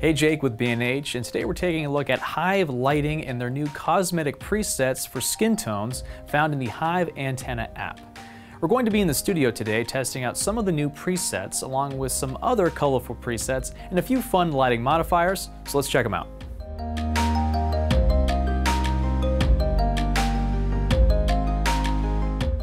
Hey, Jake with B&H, and today we're taking a look at Hive Lighting and their new cosmetic presets for skin tones found in the Hive Antenna app. We're going to be in the studio today testing out some of the new presets along with some other colorful presets and a few fun lighting modifiers, so let's check them out.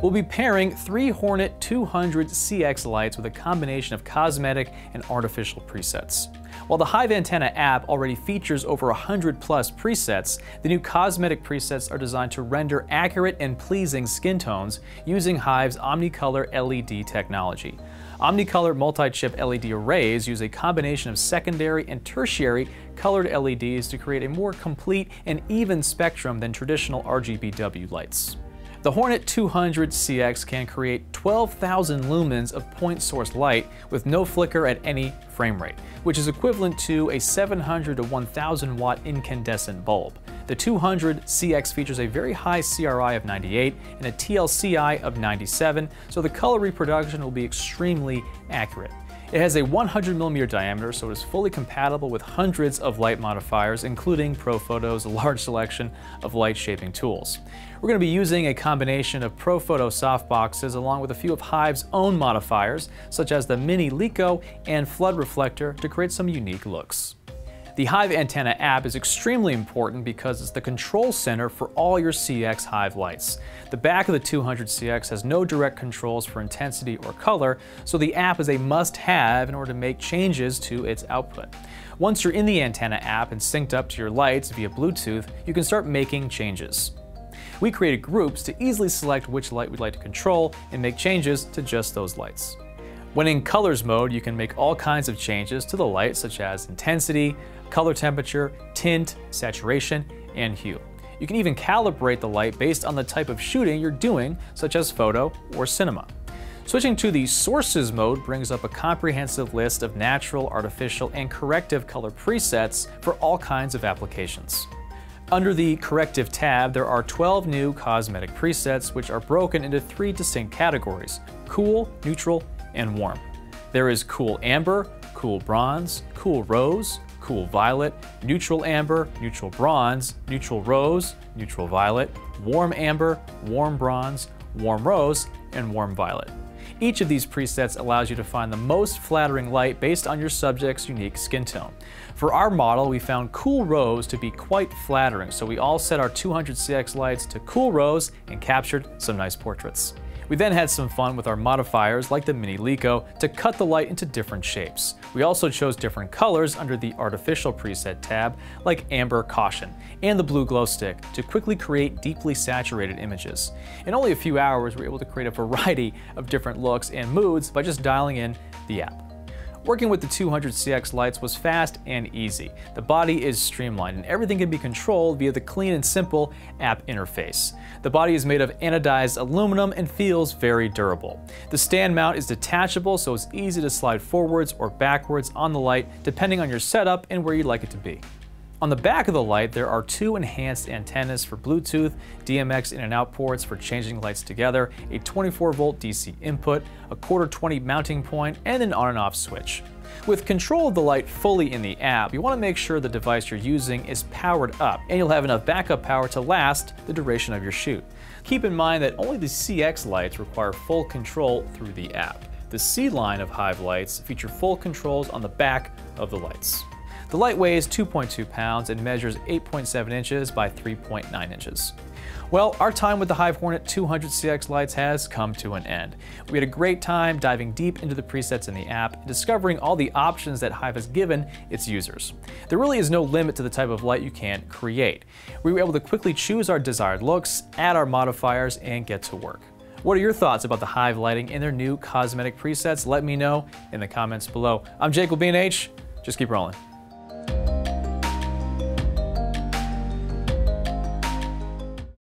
We'll be pairing three Hornet 200 CX lights with a combination of cosmetic and artificial presets. While the Hive Antenna app already features over 100 plus presets, the new cosmetic presets are designed to render accurate and pleasing skin tones using Hive's Omnicolor LED technology. Omnicolor multi-chip LED arrays use a combination of secondary and tertiary colored LEDs to create a more complete and even spectrum than traditional RGBW lights. The Hornet 200 CX can create 12,000 lumens of point source light with no flicker at any frame rate, which is equivalent to a 700 to 1000 watt incandescent bulb. The 200 CX features a very high CRI of 98 and a TLCI of 97, so the color reproduction will be extremely accurate. It has a 100mm diameter, so it is fully compatible with hundreds of light modifiers, including Profoto's large selection of light shaping tools. We're going to be using a combination of ProPhoto softboxes along with a few of Hive's own modifiers, such as the Mini LiCo and Flood Reflector to create some unique looks. The Hive Antenna app is extremely important because it's the control center for all your CX Hive lights. The back of the 200CX has no direct controls for intensity or color, so the app is a must-have in order to make changes to its output. Once you're in the Antenna app and synced up to your lights via Bluetooth, you can start making changes. We created groups to easily select which light we'd like to control and make changes to just those lights. When in colors mode, you can make all kinds of changes to the light such as intensity, color temperature, tint, saturation, and hue. You can even calibrate the light based on the type of shooting you're doing, such as photo or cinema. Switching to the sources mode brings up a comprehensive list of natural, artificial, and corrective color presets for all kinds of applications. Under the Corrective tab, there are 12 new cosmetic presets which are broken into three distinct categories, cool, neutral, and warm. There is Cool Amber, Cool Bronze, Cool Rose, Cool Violet, Neutral Amber, Neutral Bronze, Neutral Rose, Neutral Violet, Warm Amber, Warm Bronze, Warm Rose, and Warm Violet. Each of these presets allows you to find the most flattering light based on your subject's unique skin tone. For our model, we found Cool Rose to be quite flattering, so we all set our 200CX lights to Cool Rose and captured some nice portraits. We then had some fun with our modifiers like the Mini LiCo to cut the light into different shapes. We also chose different colors under the Artificial Preset tab like Amber Caution and the Blue Glow Stick to quickly create deeply saturated images. In only a few hours, we were able to create a variety of different looks and moods by just dialing in the app. Working with the 200CX lights was fast and easy. The body is streamlined and everything can be controlled via the clean and simple app interface. The body is made of anodized aluminum and feels very durable. The stand mount is detachable so it's easy to slide forwards or backwards on the light depending on your setup and where you'd like it to be. On the back of the light, there are two enhanced antennas for Bluetooth, DMX in and out ports for changing lights together, a 24 volt DC input, a quarter 20 mounting point, and an on and off switch. With control of the light fully in the app, you want to make sure the device you're using is powered up, and you'll have enough backup power to last the duration of your shoot. Keep in mind that only the CX lights require full control through the app. The C line of Hive lights feature full controls on the back of the lights. The light weighs 2.2 pounds and measures 8.7 inches by 3.9 inches. Well, our time with the Hive Hornet 200CX lights has come to an end. We had a great time diving deep into the presets in the app and discovering all the options that Hive has given its users. There really is no limit to the type of light you can create. We were able to quickly choose our desired looks, add our modifiers, and get to work. What are your thoughts about the Hive lighting and their new cosmetic presets? Let me know in the comments below. I'm Jake with B&H. Just keep rolling.